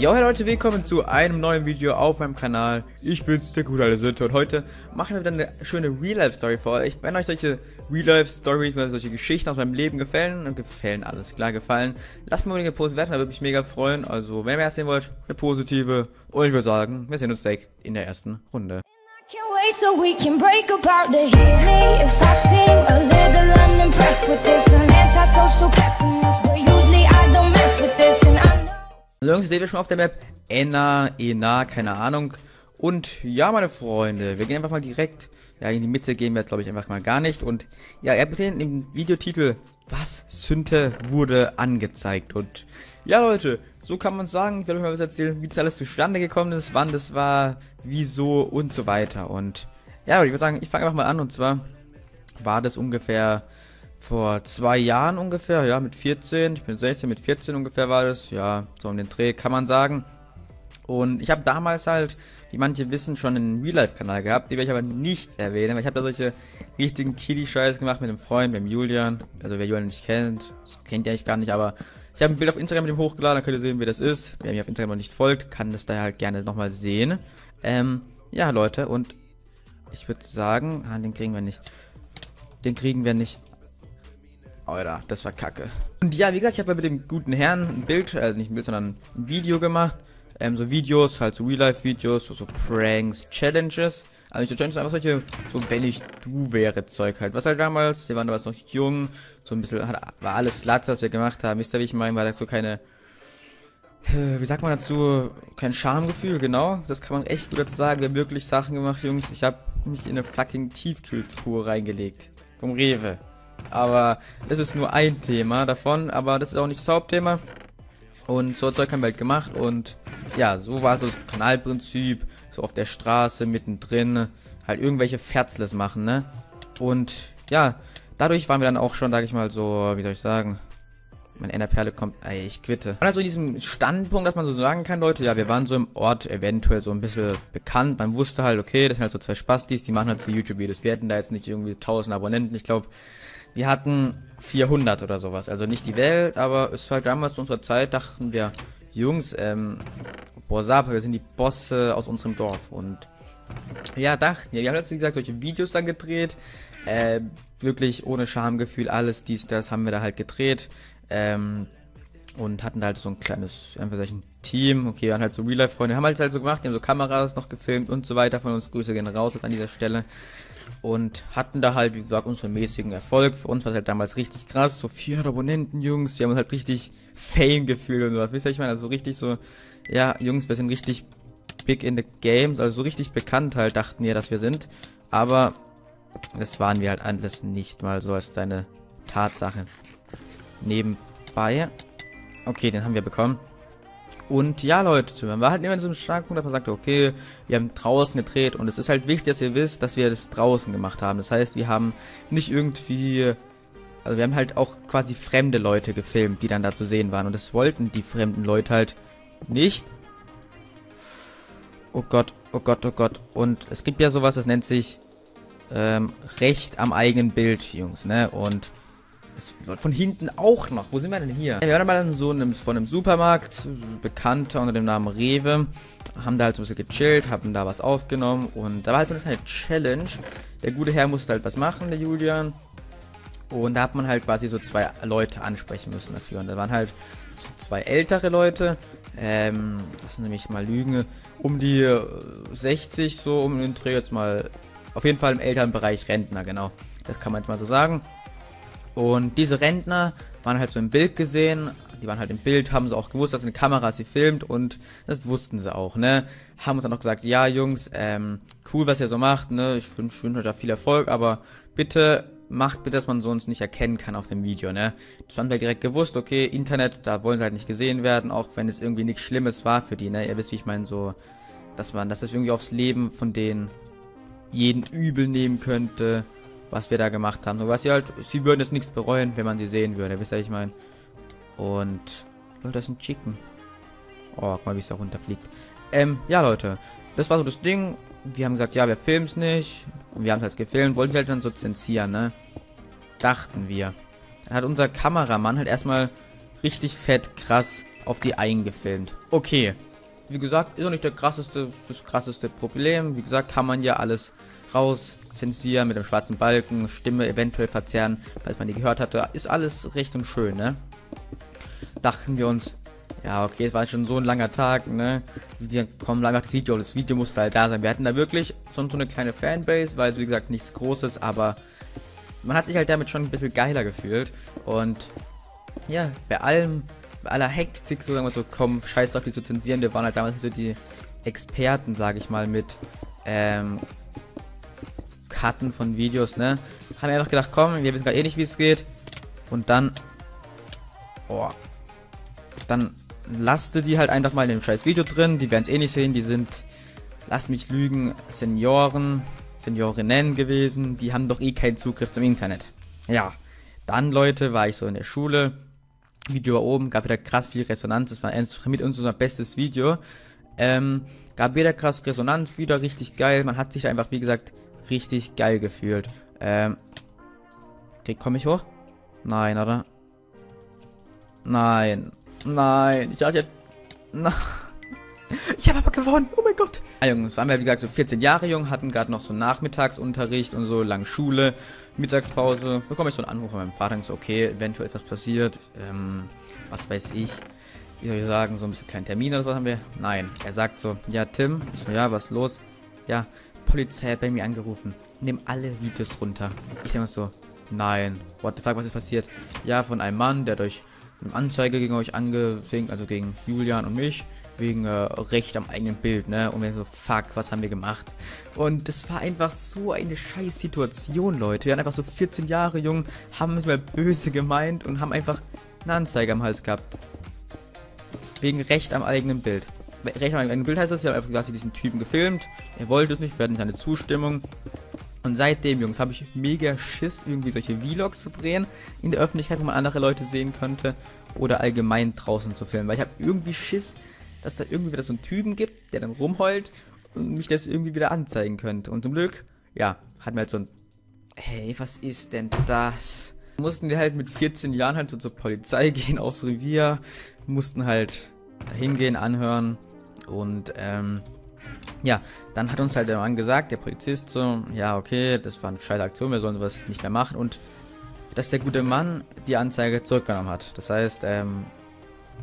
Jo hey Leute, willkommen zu einem neuen Video auf meinem Kanal. Ich bin's, der gute alte Sinte und heute machen wir wieder eine schöne Real-Life-Story vor euch. Wenn euch solche Real-Life-Stories solche Geschichten aus meinem Leben gefallen, und gefallen, alles klar, gefallen, lasst mir unbedingt eine Post werfen, da würde mich mega freuen. Also, wenn ihr mehr sehen wollt, eine positive. Und ich würde sagen, wir sehen uns direkt in der ersten Runde. Also irgendwie seht ihr schon auf der Map Enna, Ena, keine Ahnung. Und ja, meine Freunde, wir gehen einfach mal direkt. Ja, in die Mitte gehen wir jetzt, glaube ich, einfach mal gar nicht. Und ja, ihr habt gesehen im Videotitel, was Sünte wurde angezeigt. Und ja, Leute, so kann man sagen. Ich werde euch mal was erzählen, wie das alles zustande gekommen ist, wann das war, wieso und so weiter. Und ja, ich würde sagen, ich fange einfach mal an. Und zwar war das ungefähr vor zwei Jahren ungefähr, ja, mit 14, ich bin 16, mit 14 ungefähr war das, ja, so um den Dreh kann man sagen. Und ich habe damals halt, wie manche wissen, schon einen Real-Life-Kanal gehabt, die werde ich aber nicht erwähnen, weil ich habe da solche richtigen Kiddie-Scheiß gemacht mit einem Freund, mit dem Julian. Also wer Julian nicht kennt, kennt ihr eigentlich gar nicht, aber ich habe ein Bild auf Instagram mit ihm hochgeladen, dann könnt ihr sehen, wie das ist. Wer mir auf Instagram noch nicht folgt, kann das daher halt gerne nochmal sehen. Ähm, ja, Leute, und ich würde sagen, ah, den kriegen wir nicht. Den kriegen wir nicht. Alter, das war kacke. Und ja, wie gesagt, ich habe mit dem guten Herrn ein Bild, also nicht ein Bild, sondern ein Video gemacht. Ähm, so Videos, halt so Real-Life-Videos, so, so Pranks, Challenges. Also nicht so Challenges, einfach solche, so wenn ich du wäre Zeug halt. Was halt damals, wir waren damals noch jung, so ein bisschen, hat, war alles Latte, was wir gemacht haben. Wisst ihr, wie ich meine? War das so keine, wie sagt man dazu, kein Schamgefühl, genau. Das kann man echt gut dazu sagen. Wir haben wirklich Sachen gemacht, Jungs. Ich habe mich in eine fucking Tiefkühltruhe reingelegt. Vom Rewe. Aber das ist nur ein Thema davon, aber das ist auch nicht das Hauptthema. Und so Zeug haben wir halt gemacht und ja, so war so das Kanalprinzip, so auf der Straße mittendrin, halt irgendwelche Ferzles machen, ne? Und ja, dadurch waren wir dann auch schon, sag ich mal, so, wie soll ich sagen, meine Enderperle kommt, ey, ich quitte. Und also in diesem Standpunkt, dass man so sagen kann, Leute, ja, wir waren so im Ort eventuell so ein bisschen bekannt. Man wusste halt, okay, das sind halt so zwei Spastis, die machen halt so YouTube-Videos. Wir hätten da jetzt nicht irgendwie 1000 Abonnenten. Ich glaube, wir hatten 400 oder sowas. Also nicht die Welt, aber es war halt damals zu unserer Zeit, dachten wir, Jungs, ähm, boah, Sapa, wir sind die Bosse aus unserem Dorf. Und ja, dachten wir. Wir haben jetzt, wie gesagt, solche Videos dann gedreht. Äh, wirklich ohne Schamgefühl, alles dies, das haben wir da halt gedreht. Ähm, und hatten da halt so ein kleines, einfach solch Team. Okay, wir waren halt so Real-Life-Freunde, haben halt halt so gemacht, die haben so Kameras noch gefilmt und so weiter von uns. Grüße gehen raus jetzt an dieser Stelle. Und hatten da halt, wie gesagt, unseren mäßigen Erfolg. Für uns war es halt damals richtig krass. So 400 Abonnenten, Jungs. Wir haben uns halt richtig Fame gefühlt und sowas. Wisst ihr, ich meine, also richtig so, ja, Jungs, wir sind richtig big in the games. Also so richtig bekannt halt, dachten wir, dass wir sind. Aber das waren wir halt alles nicht mal so als deine Tatsache nebenbei. Okay, den haben wir bekommen. Und ja, Leute, man war halt immer in so einem Starkpunkt, dass man sagte, okay, wir haben draußen gedreht und es ist halt wichtig, dass ihr wisst, dass wir das draußen gemacht haben. Das heißt, wir haben nicht irgendwie, also wir haben halt auch quasi fremde Leute gefilmt, die dann da zu sehen waren und das wollten die fremden Leute halt nicht. Oh Gott, oh Gott, oh Gott. Und es gibt ja sowas, das nennt sich ähm, Recht am eigenen Bild, Jungs, ne? Und von hinten auch noch. Wo sind wir denn hier? Wir waren mal so von einem Supermarkt, bekannter unter dem Namen Rewe. Haben da halt so ein bisschen gechillt, haben da was aufgenommen und da war halt so eine kleine Challenge. Der gute Herr musste halt was machen, der Julian. Und da hat man halt quasi so zwei Leute ansprechen müssen dafür. Und da waren halt so zwei ältere Leute, ähm, das sind nämlich mal Lügen, um die 60 so, um den Dreh jetzt mal, auf jeden Fall im Elternbereich Rentner, genau. Das kann man jetzt mal so sagen. Und diese Rentner waren halt so im Bild gesehen, die waren halt im Bild, haben sie auch gewusst, dass eine Kamera sie filmt und das wussten sie auch, ne? Haben uns dann auch gesagt, ja Jungs, ähm, cool, was ihr so macht, ne? Ich wünsche wünsch euch da viel Erfolg, aber bitte macht bitte, dass man so uns nicht erkennen kann auf dem Video, ne? Das haben wir direkt gewusst, okay, Internet, da wollen sie halt nicht gesehen werden, auch wenn es irgendwie nichts Schlimmes war für die, ne? Ihr wisst, wie ich meine, so, dass man, dass das irgendwie aufs Leben von denen jeden übel nehmen könnte was wir da gemacht haben. So was sie halt, sie würden jetzt nichts bereuen, wenn man sie sehen würde. Wisst ihr, ich meine? Und, Leute, das ist ein Chicken. Oh, guck mal, wie es da runterfliegt. Ähm, ja, Leute. Das war so das Ding. Wir haben gesagt, ja, wir filmen es nicht. Und wir haben es halt gefilmt. Wollten sie halt dann so zensieren, ne? Dachten wir. Dann hat unser Kameramann halt erstmal richtig fett krass auf die eingefilmt. Okay. wie gesagt, ist auch nicht der krasseste, das krasseste Problem. Wie gesagt, kann man ja alles raus zensieren mit dem schwarzen Balken, Stimme eventuell verzerren, falls man die gehört hatte. Ist alles recht und schön, ne? Dachten wir uns, ja, okay, es war schon so ein langer Tag, ne? Wir kommen einfach das Video, das Video musste halt da sein. Wir hatten da wirklich so, eine kleine Fanbase, weil, wie gesagt, nichts Großes, aber man hat sich halt damit schon ein bisschen geiler gefühlt. Und ja, bei allem, bei aller Hektik, so sagen wir so, komm, scheiß drauf, die zu zensieren. Wir waren halt damals so die Experten, sage ich mal, mit ähm, Karten von Videos, ne? Haben einfach gedacht, komm, wir wissen gar eh nicht, wie es geht. Und dann, boah, dann lasste die halt einfach mal in dem scheiß Video drin. Die werden es eh nicht sehen. Die sind, lass mich lügen, Senioren, Seniorinnen gewesen. Die haben doch eh keinen Zugriff zum Internet. Ja, dann, Leute, war ich so in der Schule. Video war oben, gab wieder krass viel Resonanz. Das war mit uns unser bestes Video. Ähm, gab wieder krass Resonanz, wieder richtig geil. Man hat sich einfach, wie gesagt, richtig geil gefühlt. Ähm, komme ich hoch? Nein, oder? Nein. Nein, ich dachte jetzt... Na, ich habe aber gewonnen. Oh mein Gott. Ah, Jungs, waren wir wie gesagt so 14 Jahre jung, hatten gerade noch so Nachmittagsunterricht und so, lang Schule, Mittagspause. Bekomme ich so einen Anruf von meinem Vater und so, okay, eventuell etwas passiert. Ähm, was weiß ich. Wie soll ich sagen, so ein bisschen kleinen Termin oder so haben wir. Nein, er sagt so, ja Tim, ich so, ja, was ist los? Ja, Polizei bei mir angerufen. Nimm alle Videos runter. Ich denke so, nein, what the fuck, was ist passiert? Ja, von einem Mann, der durch eine Anzeige gegen euch angesehen, also gegen Julian und mich, wegen äh, Recht am eigenen Bild, ne? Und wir so, fuck, was haben wir gemacht? Und das war einfach so eine scheiß Situation, Leute. Wir waren einfach so 14 Jahre jung, haben es mal böse gemeint und haben einfach eine Anzeige am Hals gehabt. Wegen Recht am eigenen Bild. Recht am eigenen Bild heißt das, wir haben einfach gesagt, diesen Typen gefilmt. Er wollte es nicht, wir hatten seine Zustimmung. Und seitdem, Jungs, habe ich mega Schiss, irgendwie solche Vlogs zu drehen in der Öffentlichkeit, wo man andere Leute sehen könnte oder allgemein draußen zu filmen. Weil ich habe irgendwie Schiss, dass da irgendwie wieder so einen Typen gibt, der dann rumheult und mich das irgendwie wieder anzeigen könnte. Und zum Glück, ja, hatten wir halt so ein, hey, was ist denn das? Mussten wir halt mit 14 Jahren halt so zur Polizei gehen, aufs Revier, mussten halt dahin gehen, anhören und, ähm, ja, dann hat uns halt der Mann gesagt, der Polizist so, ja, okay, das war eine scheiße Aktion, wir sollen sowas nicht mehr machen und dass der gute Mann die Anzeige zurückgenommen hat. Das heißt, ähm,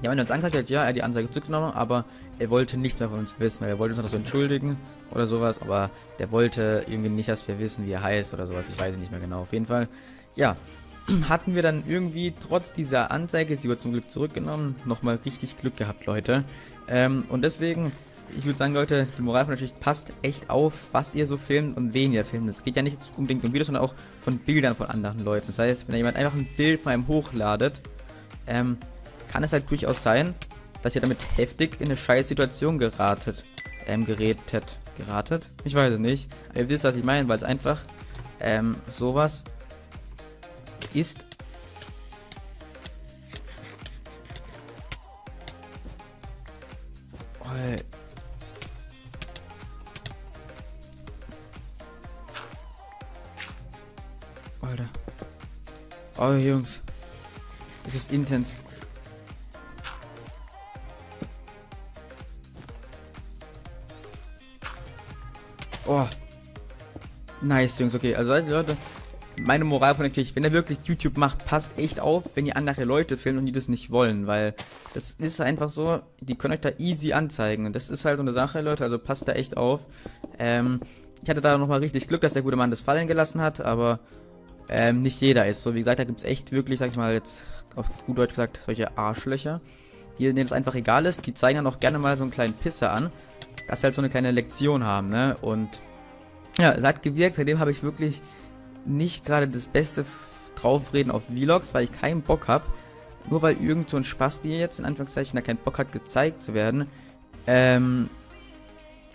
ja, wenn er uns angezeigt hat, ja, er hat die Anzeige zurückgenommen, aber er wollte nichts mehr von uns wissen. Er wollte uns noch so entschuldigen oder sowas, aber der wollte irgendwie nicht, dass wir wissen, wie er heißt oder sowas. Ich weiß nicht mehr genau. Auf jeden Fall, ja, hatten wir dann irgendwie trotz dieser Anzeige, sie wird zum Glück zurückgenommen, nochmal richtig Glück gehabt, Leute. Ähm, und deswegen ich würde sagen, Leute, die Moral von der Geschichte passt echt auf, was ihr so filmt und wen ihr filmt. Es geht ja nicht unbedingt um Videos, sondern auch von Bildern von anderen Leuten. Das heißt, wenn jemand einfach ein Bild von einem hochladet, ähm, kann es halt durchaus sein, dass ihr damit heftig in eine scheiß Situation geratet. Ähm, geredet. Geratet? Ich weiß es nicht. Aber ihr wisst, was ich meine, weil es einfach, ähm, sowas ist Alter. Oh, Jungs. Es ist intens. Oh. Nice, Jungs. Okay, also Leute, meine Moral von der Kirche, wenn ihr wirklich YouTube macht, passt echt auf, wenn ihr andere Leute filmt und die das nicht wollen, weil das ist einfach so, die können euch da easy anzeigen. Und das ist halt so eine Sache, Leute, also passt da echt auf. Ähm, ich hatte da nochmal richtig Glück, dass der gute Mann das fallen gelassen hat, aber ähm, nicht jeder ist so. Wie gesagt, da gibt es echt wirklich, sag ich mal jetzt auf gut Deutsch gesagt, solche Arschlöcher, denen es einfach egal ist. Die zeigen dann auch gerne mal so einen kleinen Pisser an, dass sie halt so eine kleine Lektion haben, ne? Und ja, es hat gewirkt, seitdem habe ich wirklich nicht gerade das Beste draufreden auf Vlogs, weil ich keinen Bock habe. Nur weil irgend so ein Spaß, die jetzt in Anführungszeichen da keinen Bock hat, gezeigt zu werden, ähm,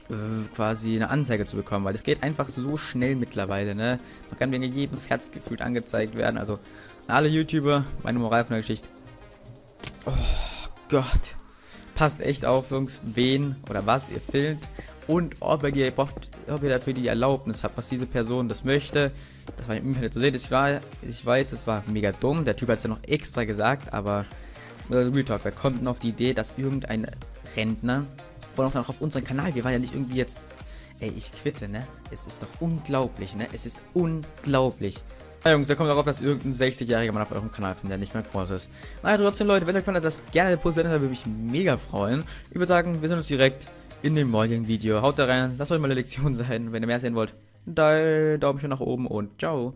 äh, quasi eine Anzeige zu bekommen, weil es geht einfach so schnell mittlerweile, ne? Man kann wegen jedem Ferz gefühlt angezeigt werden, also alle YouTuber, meine Moral von der Geschichte. Oh Gott. Passt echt auf, Jungs, wen oder was ihr filmt und ob ihr, braucht, ob ihr dafür die Erlaubnis habt, was diese Person das möchte. Das war im Internet zu sehen. Ich, war, ich weiß, es war mega dumm. Der Typ hat es ja noch extra gesagt, aber äh, Real Talk, wer kommt denn auf die Idee, dass irgendein Rentner wollen auch noch auf unseren Kanal. Wir waren ja nicht irgendwie jetzt. Ey, ich quitte, ne? Es ist doch unglaublich, ne? Es ist unglaublich. Jungs, da kommt darauf, dass irgendein 60-jähriger Mann auf eurem Kanal findet, der nicht mehr groß ist. Naja, trotzdem, Leute, wenn euch gefallen hat, das gerne positiv würde mich mega freuen. Ich würde sagen, wir sehen uns direkt in dem morgigen Video. Haut da rein, lasst euch mal eine Lektion sein. Wenn ihr mehr sehen wollt, Daumen schon nach oben und ciao.